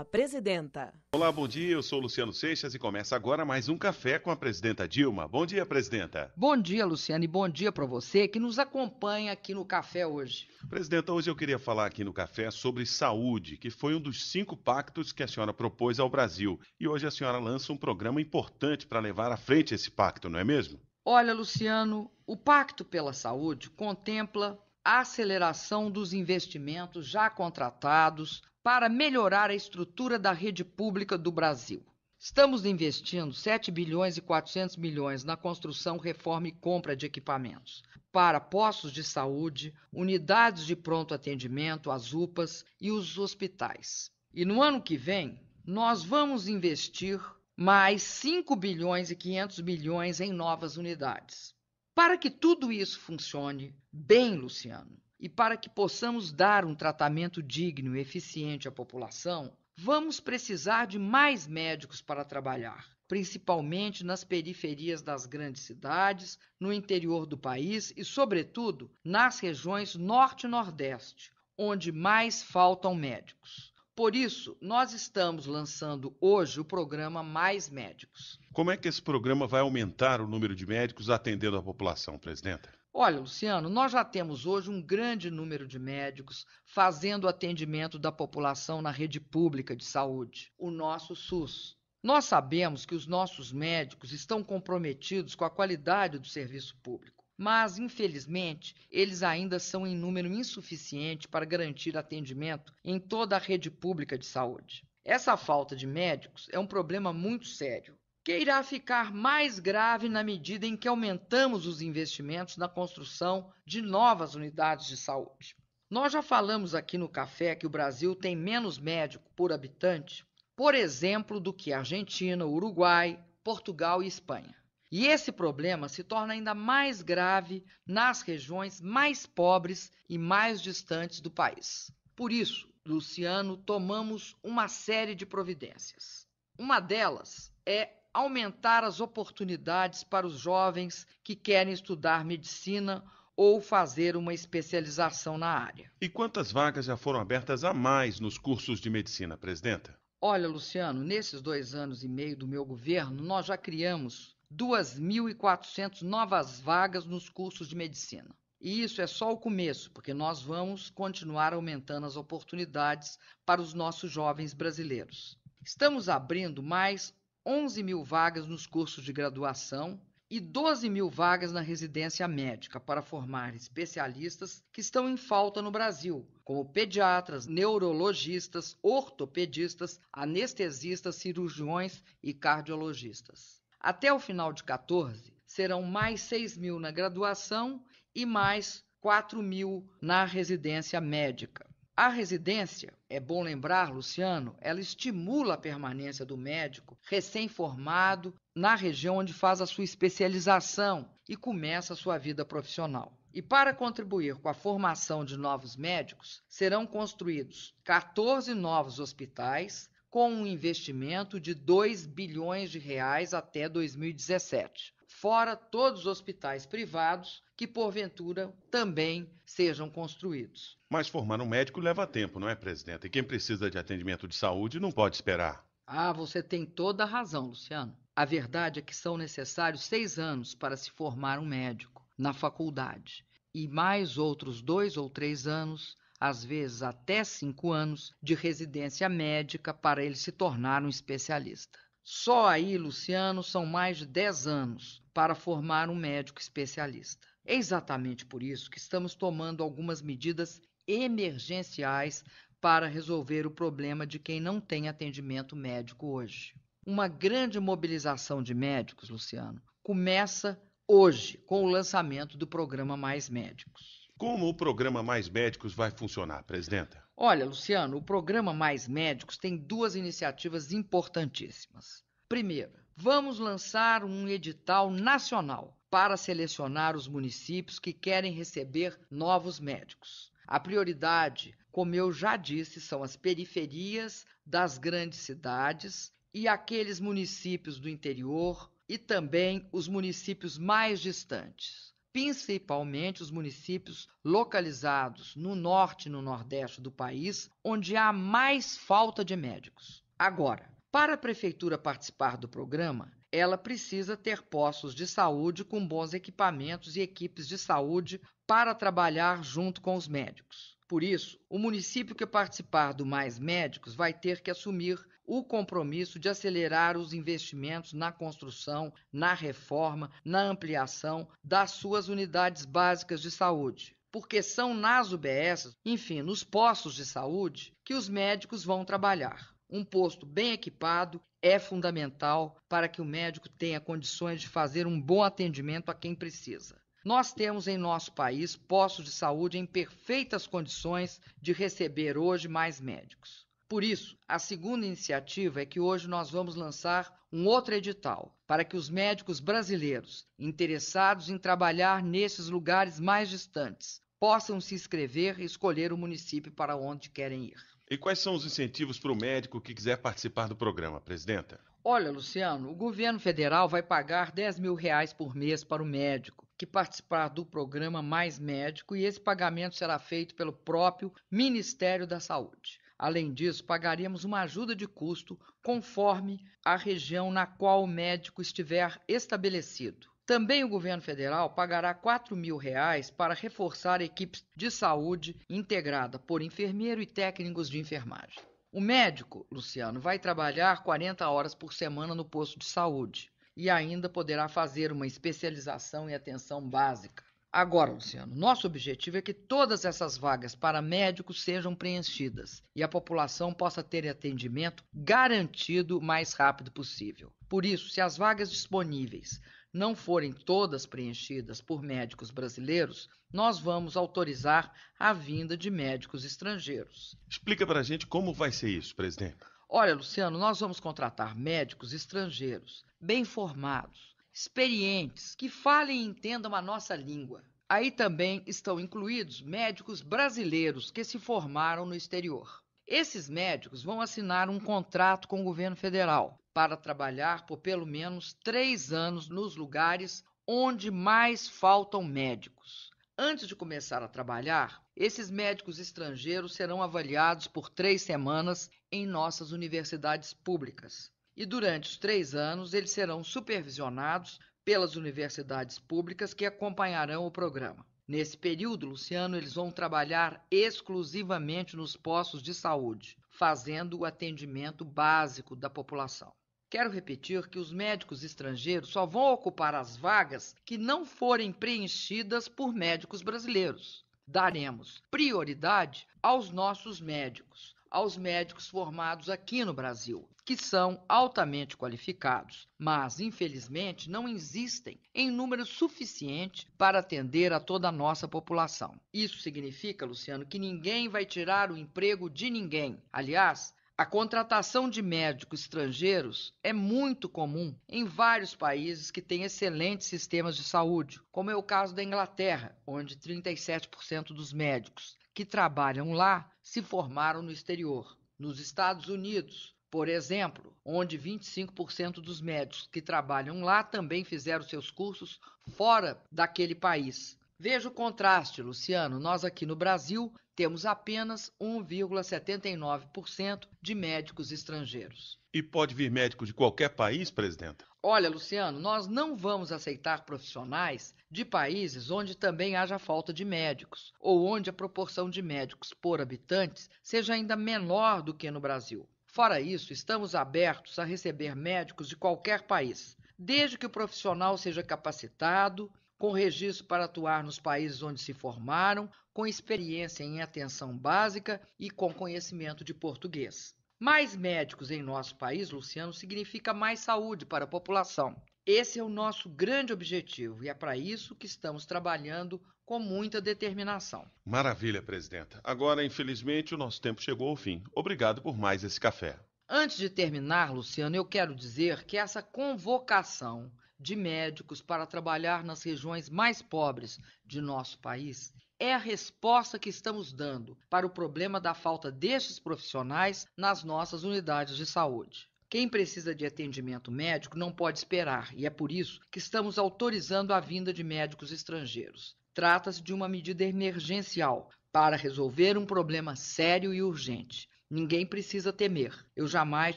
a presidenta. Olá, bom dia. Eu sou Luciano Seixas e começa agora mais um café com a presidenta Dilma. Bom dia, presidenta. Bom dia, Luciano, e bom dia para você que nos acompanha aqui no café hoje. Presidenta, hoje eu queria falar aqui no café sobre saúde, que foi um dos cinco pactos que a senhora propôs ao Brasil. E hoje a senhora lança um programa importante para levar à frente esse pacto, não é mesmo? Olha, Luciano, o Pacto pela Saúde contempla a aceleração dos investimentos já contratados para melhorar a estrutura da rede pública do Brasil. Estamos investindo 7 bilhões e 400 milhões na construção, reforma e compra de equipamentos para postos de saúde, unidades de pronto atendimento, as UPAs e os hospitais. E no ano que vem, nós vamos investir mais 5 bilhões e 500 milhões em novas unidades. Para que tudo isso funcione bem, Luciano, e para que possamos dar um tratamento digno e eficiente à população, vamos precisar de mais médicos para trabalhar, principalmente nas periferias das grandes cidades, no interior do país e, sobretudo, nas regiões norte e nordeste, onde mais faltam médicos. Por isso, nós estamos lançando hoje o programa Mais Médicos. Como é que esse programa vai aumentar o número de médicos atendendo a população, presidenta? Olha, Luciano, nós já temos hoje um grande número de médicos fazendo atendimento da população na rede pública de saúde, o nosso SUS. Nós sabemos que os nossos médicos estão comprometidos com a qualidade do serviço público mas infelizmente eles ainda são em número insuficiente para garantir atendimento em toda a rede pública de saúde. Essa falta de médicos é um problema muito sério, que irá ficar mais grave na medida em que aumentamos os investimentos na construção de novas unidades de saúde. Nós já falamos aqui no café que o Brasil tem menos médico por habitante, por exemplo, do que Argentina, Uruguai, Portugal e Espanha. E esse problema se torna ainda mais grave nas regiões mais pobres e mais distantes do país. Por isso, Luciano, tomamos uma série de providências. Uma delas é aumentar as oportunidades para os jovens que querem estudar medicina ou fazer uma especialização na área. E quantas vagas já foram abertas a mais nos cursos de medicina, presidenta? Olha, Luciano, nesses dois anos e meio do meu governo, nós já criamos 2.400 novas vagas nos cursos de medicina. E isso é só o começo, porque nós vamos continuar aumentando as oportunidades para os nossos jovens brasileiros. Estamos abrindo mais 11 mil vagas nos cursos de graduação e 12 mil vagas na residência médica para formar especialistas que estão em falta no Brasil, como pediatras, neurologistas, ortopedistas, anestesistas, cirurgiões e cardiologistas. Até o final de 14, serão mais 6 mil na graduação e mais 4 mil na residência médica. A residência, é bom lembrar, Luciano, ela estimula a permanência do médico recém-formado na região onde faz a sua especialização e começa a sua vida profissional. E para contribuir com a formação de novos médicos, serão construídos 14 novos hospitais, com um investimento de 2 bilhões de reais até 2017, fora todos os hospitais privados que porventura também sejam construídos. Mas formar um médico leva tempo, não é, presidente? E quem precisa de atendimento de saúde não pode esperar. Ah, você tem toda a razão, Luciano. A verdade é que são necessários seis anos para se formar um médico na faculdade e mais outros dois ou três anos às vezes até cinco anos, de residência médica para ele se tornar um especialista. Só aí, Luciano, são mais de 10 anos para formar um médico especialista. É exatamente por isso que estamos tomando algumas medidas emergenciais para resolver o problema de quem não tem atendimento médico hoje. Uma grande mobilização de médicos, Luciano, começa hoje com o lançamento do programa Mais Médicos. Como o programa Mais Médicos vai funcionar, presidenta? Olha, Luciano, o programa Mais Médicos tem duas iniciativas importantíssimas. Primeiro, vamos lançar um edital nacional para selecionar os municípios que querem receber novos médicos. A prioridade, como eu já disse, são as periferias das grandes cidades e aqueles municípios do interior e também os municípios mais distantes. principalmente os municípios localizados no norte e no nordeste do país, onde há mais falta de médicos. Agora, para a prefeitura participar do programa, ela precisa ter postos de saúde com bons equipamentos e equipes de saúde para trabalhar junto com os médicos. Por isso, o município que participar do Mais Médicos vai ter que assumir o compromisso de acelerar os investimentos na construção, na reforma, na ampliação das suas unidades básicas de saúde. Porque são nas UBS, enfim, nos postos de saúde, que os médicos vão trabalhar. Um posto bem equipado é fundamental para que o médico tenha condições de fazer um bom atendimento a quem precisa. Nós temos em nosso país postos de saúde em perfeitas condições de receber hoje mais médicos. Por isso, a segunda iniciativa é que hoje nós vamos lançar um outro edital para que os médicos brasileiros interessados em trabalhar nesses lugares mais distantes possam se inscrever e escolher o município para onde querem ir. E quais são os incentivos para o médico que quiser participar do programa, presidenta? Olha, Luciano, o governo federal vai pagar 10 mil reais por mês para o médico que participar do programa Mais Médico e esse pagamento será feito pelo próprio Ministério da Saúde. Além disso, pagaríamos uma ajuda de custo conforme a região na qual o médico estiver estabelecido. Também o governo federal pagará 4 mil reais para reforçar a equipe de saúde integrada por enfermeiro e técnicos de enfermagem. O médico, Luciano, vai trabalhar 40 horas por semana no posto de saúde e ainda poderá fazer uma especialização em atenção básica. Agora, Luciano, nosso objetivo é que todas essas vagas para médicos sejam preenchidas e a população possa ter atendimento garantido o mais rápido possível. Por isso, se as vagas disponíveis não forem todas preenchidas por médicos brasileiros, nós vamos autorizar a vinda de médicos estrangeiros. Explica para a gente como vai ser isso, presidente. Olha, Luciano, nós vamos contratar médicos estrangeiros, bem formados, experientes, que falem e entendam a nossa língua. Aí também estão incluídos médicos brasileiros que se formaram no exterior. Esses médicos vão assinar um contrato com o governo federal para trabalhar por pelo menos três anos nos lugares onde mais faltam médicos. Antes de começar a trabalhar, esses médicos estrangeiros serão avaliados por três semanas em nossas universidades públicas. E durante os três anos, eles serão supervisionados pelas universidades públicas que acompanharão o programa. Nesse período, Luciano, eles vão trabalhar exclusivamente nos postos de saúde, fazendo o atendimento básico da população. Quero repetir que os médicos estrangeiros só vão ocupar as vagas que não forem preenchidas por médicos brasileiros. Daremos prioridade aos nossos médicos, aos médicos formados aqui no Brasil, que são altamente qualificados, mas infelizmente não existem em número suficiente para atender a toda a nossa população. Isso significa, Luciano, que ninguém vai tirar o emprego de ninguém. Aliás, a contratação de médicos estrangeiros é muito comum em vários países que têm excelentes sistemas de saúde, como é o caso da Inglaterra, onde 37% dos médicos que trabalham lá se formaram no exterior. Nos Estados Unidos, por exemplo, onde 25% dos médicos que trabalham lá também fizeram seus cursos fora daquele país. Veja o contraste, Luciano. Nós aqui no Brasil temos apenas 1,79% de médicos estrangeiros. E pode vir médico de qualquer país, presidenta? Olha, Luciano, nós não vamos aceitar profissionais de países onde também haja falta de médicos, ou onde a proporção de médicos por habitantes seja ainda menor do que no Brasil. Fora isso, estamos abertos a receber médicos de qualquer país, desde que o profissional seja capacitado, com registro para atuar nos países onde se formaram, com experiência em atenção básica e com conhecimento de português. Mais médicos em nosso país, Luciano, significa mais saúde para a população. Esse é o nosso grande objetivo e é para isso que estamos trabalhando com muita determinação. Maravilha, presidenta. Agora, infelizmente, o nosso tempo chegou ao fim. Obrigado por mais esse café. Antes de terminar, Luciano, eu quero dizer que essa convocação de médicos para trabalhar nas regiões mais pobres de nosso país é a resposta que estamos dando para o problema da falta destes profissionais nas nossas unidades de saúde. Quem precisa de atendimento médico não pode esperar, e é por isso que estamos autorizando a vinda de médicos estrangeiros. Trata-se de uma medida emergencial para resolver um problema sério e urgente. Ninguém precisa temer. Eu jamais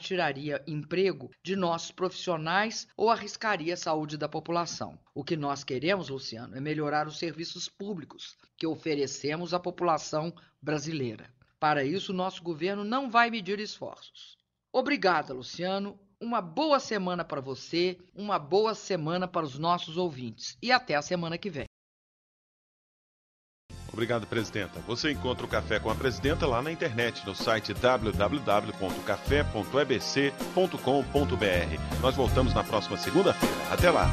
tiraria emprego de nossos profissionais ou arriscaria a saúde da população. O que nós queremos, Luciano, é melhorar os serviços públicos que oferecemos à população brasileira. Para isso, nosso governo não vai medir esforços. Obrigada, Luciano. Uma boa semana para você, uma boa semana para os nossos ouvintes e até a semana que vem. Obrigado, presidenta. Você encontra o Café com a Presidenta lá na internet, no site www.café.ebc.com.br. Nós voltamos na próxima segunda-feira. Até lá!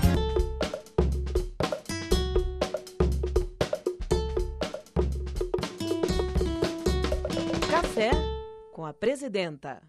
Café com a Presidenta.